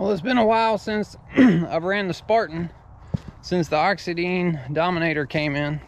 Well, it's been a while since I've ran the Spartan, since the Oxidean Dominator came in.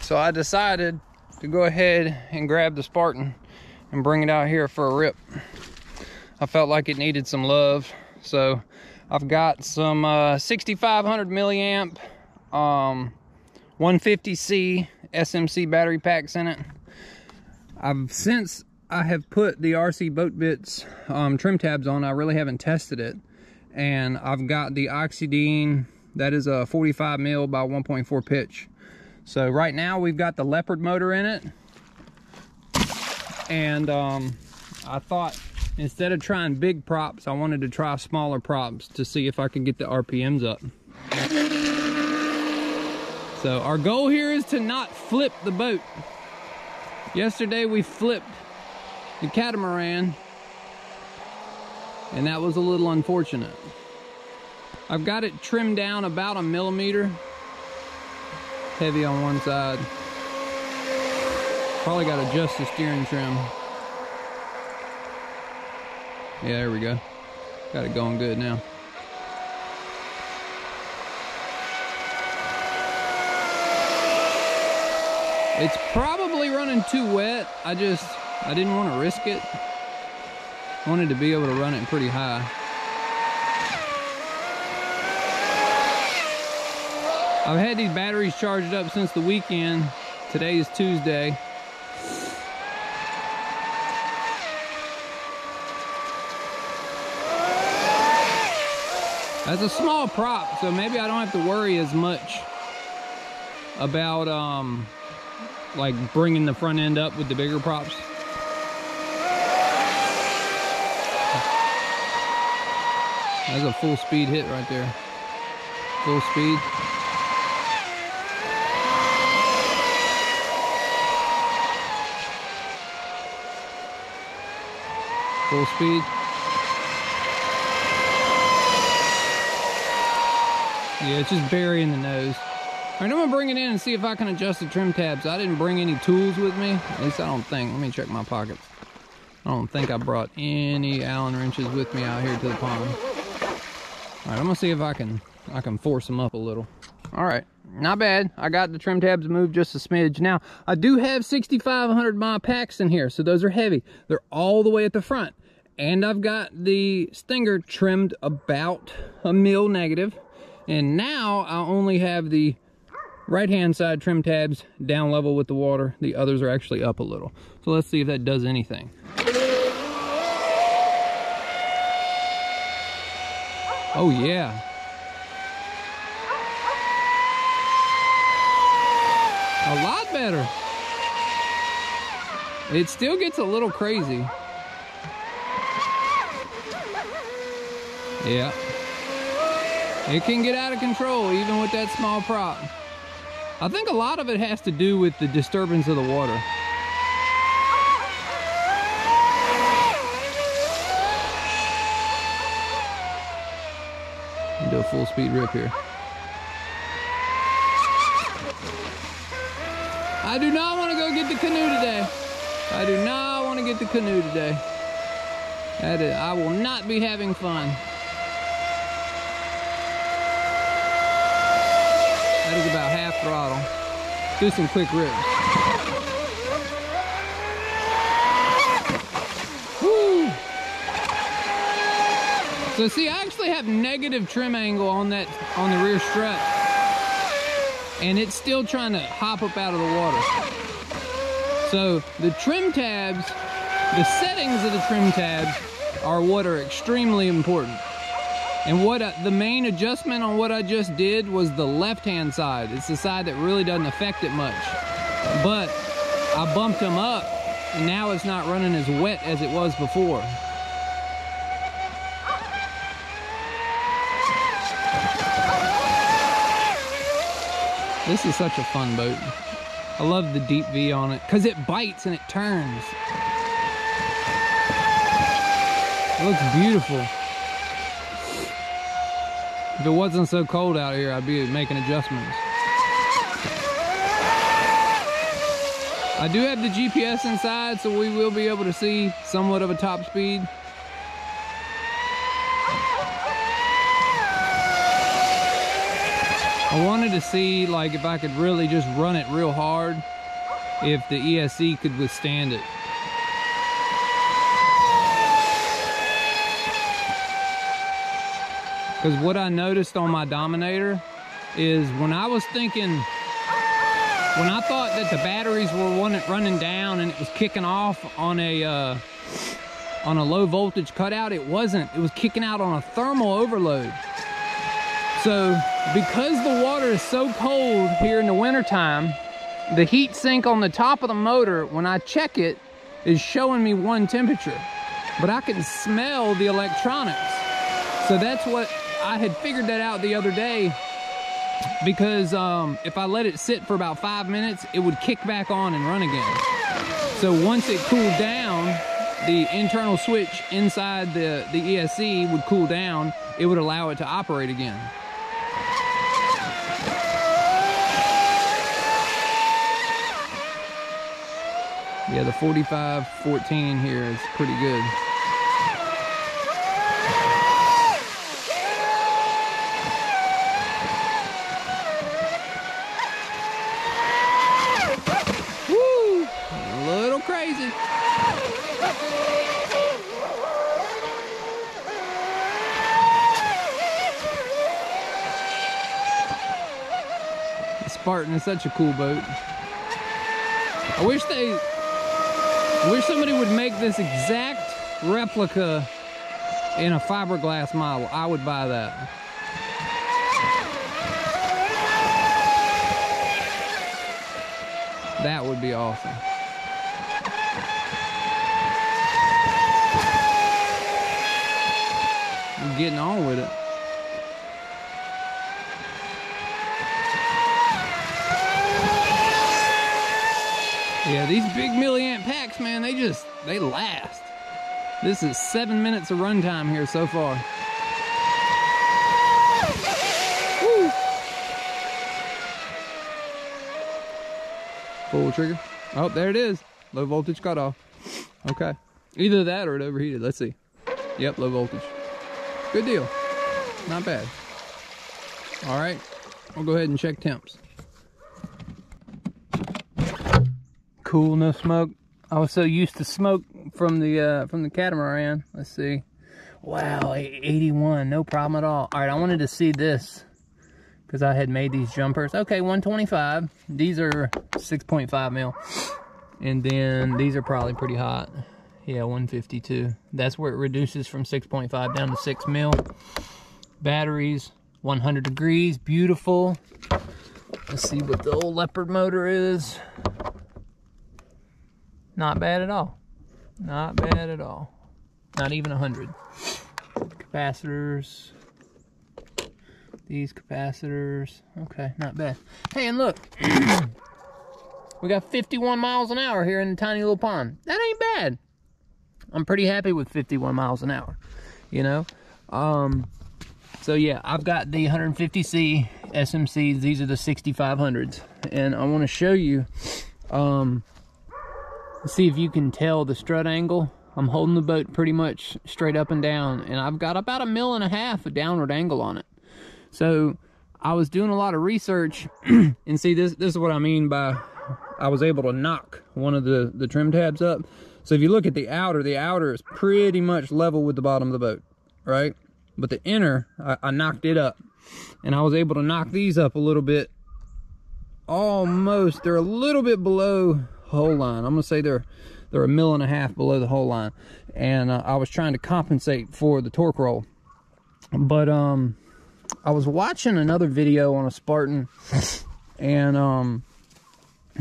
So I decided to go ahead and grab the Spartan and bring it out here for a rip. I felt like it needed some love. So I've got some uh, 6500 milliamp um, 150C SMC battery packs in it. I've since I have put the RC Boat Bits um, trim tabs on, I really haven't tested it. And I've got the Oxidean, that is a 45 mil by 1.4 pitch. So right now we've got the Leopard motor in it. And um, I thought instead of trying big props, I wanted to try smaller props to see if I could get the RPMs up. So our goal here is to not flip the boat. Yesterday we flipped the catamaran and that was a little unfortunate. I've got it trimmed down about a millimeter. Heavy on one side. Probably got to adjust the steering trim. Yeah, there we go. Got it going good now. It's probably running too wet. I just, I didn't want to risk it. Wanted to be able to run it pretty high. I've had these batteries charged up since the weekend. Today is Tuesday. That's a small prop, so maybe I don't have to worry as much about um, like bringing the front end up with the bigger props. That's a full speed hit right there. Full speed. Full speed. Yeah, it's just burying the nose. All right, I'm gonna bring it in and see if I can adjust the trim tabs. I didn't bring any tools with me. At least I don't think. Let me check my pockets. I don't think I brought any Allen wrenches with me out here to the pond. All right, I'm gonna see if I can I can force them up a little. All right, not bad. I got the trim tabs moved just a smidge. Now, I do have 6,500 mile packs in here, so those are heavy. They're all the way at the front. And I've got the Stinger trimmed about a mil negative. And now I only have the right hand side trim tabs down level with the water the others are actually up a little so let's see if that does anything oh yeah a lot better it still gets a little crazy yeah it can get out of control even with that small prop I think a lot of it has to do with the disturbance of the water. Do a full speed rip here. I do not want to go get the canoe today. I do not want to get the canoe today. That is, I will not be having fun. That is about half throttle. Do some quick rips. Woo! So see, I actually have negative trim angle on that, on the rear strut. And it's still trying to hop up out of the water. So the trim tabs, the settings of the trim tabs are what are extremely important. And what I, the main adjustment on what I just did was the left-hand side. It's the side that really doesn't affect it much. But I bumped them up and now it's not running as wet as it was before. This is such a fun boat. I love the deep V on it because it bites and it turns. It looks beautiful. If it wasn't so cold out here, I'd be making adjustments. I do have the GPS inside, so we will be able to see somewhat of a top speed. I wanted to see like if I could really just run it real hard, if the ESC could withstand it. Because what I noticed on my Dominator is when I was thinking, when I thought that the batteries were running down and it was kicking off on a uh, on a low voltage cutout, it wasn't. It was kicking out on a thermal overload. So because the water is so cold here in the wintertime, the heat sink on the top of the motor, when I check it, is showing me one temperature. But I can smell the electronics. So that's what I had figured that out the other day because um, if I let it sit for about five minutes, it would kick back on and run again. So once it cooled down, the internal switch inside the, the ESC would cool down, it would allow it to operate again. Yeah, the 4514 here is pretty good. Woo a little crazy. Spartan is such a cool boat. I wish they, wish somebody would make this exact replica in a fiberglass model. I would buy that. That would be awesome. We're getting on with it. Yeah, these big milliamp packs, man, they just, they last. This is seven minutes of runtime here so far. Woo. Full trigger. Oh, there it is. Low voltage cutoff. Okay. Either that or it overheated. Let's see. Yep, low voltage. Good deal. Not bad. All right. We'll go ahead and check temps. Cool, no smoke. I was so used to smoke from the uh, from the catamaran. Let's see. Wow, 81, no problem at all. All right, I wanted to see this because I had made these jumpers. Okay, 125. These are 6.5 mil. And then these are probably pretty hot. Yeah, 152. That's where it reduces from 6.5 down to 6 mil. Batteries, 100 degrees, beautiful. Let's see what the old Leopard motor is. Not bad at all. Not bad at all. Not even a 100. Capacitors. These capacitors. Okay, not bad. Hey, and look. we got 51 miles an hour here in the tiny little pond. That ain't bad. I'm pretty happy with 51 miles an hour. You know? Um, so yeah, I've got the 150C SMCs. These are the 6500s. And I want to show you um, see if you can tell the strut angle. I'm holding the boat pretty much straight up and down, and I've got about a mil and a half of downward angle on it. So I was doing a lot of research, and see, this, this is what I mean by I was able to knock one of the, the trim tabs up. So if you look at the outer, the outer is pretty much level with the bottom of the boat, right? But the inner, I, I knocked it up. And I was able to knock these up a little bit. Almost, they're a little bit below hull line. I'm gonna say they're they're a mill and a half below the hull line, and uh, I was trying to compensate for the torque roll. But um, I was watching another video on a Spartan, and um,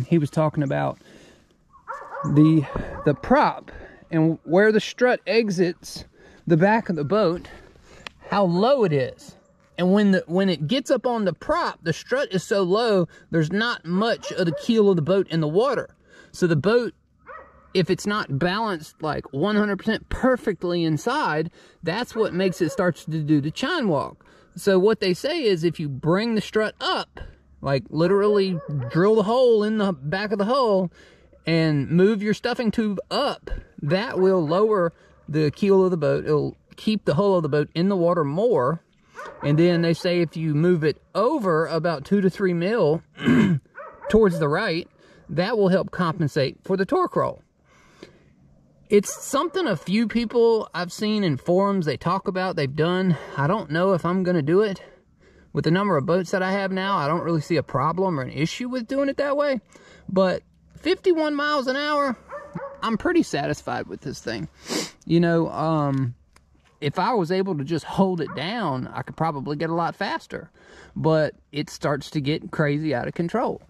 he was talking about the the prop and where the strut exits the back of the boat, how low it is. And when the when it gets up on the prop, the strut is so low, there's not much of the keel of the boat in the water. So the boat, if it's not balanced like 100% perfectly inside, that's what makes it start to do the chine walk. So what they say is if you bring the strut up, like literally drill the hole in the back of the hull and move your stuffing tube up, that will lower the keel of the boat. It'll keep the hull of the boat in the water more And then they say if you move it over about two to three mil towards the right, that will help compensate for the torque roll. It's something a few people I've seen in forums they talk about, they've done. I don't know if I'm going to do it. With the number of boats that I have now, I don't really see a problem or an issue with doing it that way. But 51 miles an hour, I'm pretty satisfied with this thing. You know, um, if I was able to just hold it down, I could probably get a lot faster. But it starts to get crazy out of control.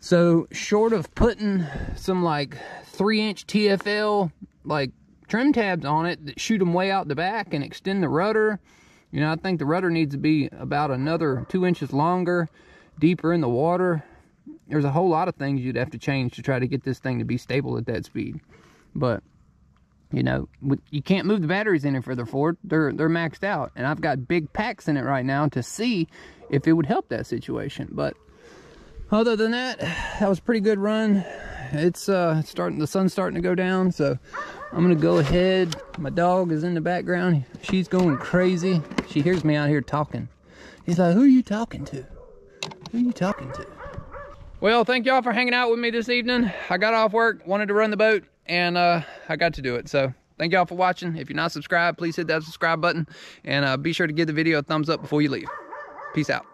So short of putting some like three inch TFL like trim tabs on it that shoot them way out the back and extend the rudder, you know, I think the rudder needs to be about another two inches longer, deeper in the water. There's a whole lot of things you'd have to change to try to get this thing to be stable at that speed. But, you know, you can't move the batteries any further forward. They're, they're maxed out. And I've got big packs in it right now to see if it would help that situation. But other than that, that was a pretty good run. It's uh, starting, the sun's starting to go down. So I'm gonna go ahead. My dog is in the background. She's going crazy. She hears me out here talking. He's like, who are you talking to? Who are you talking to? Well, thank y'all for hanging out with me this evening. I got off work, wanted to run the boat, and uh, I got to do it. So thank y'all for watching. If you're not subscribed, please hit that subscribe button. And uh, be sure to give the video a thumbs up before you leave. Peace out.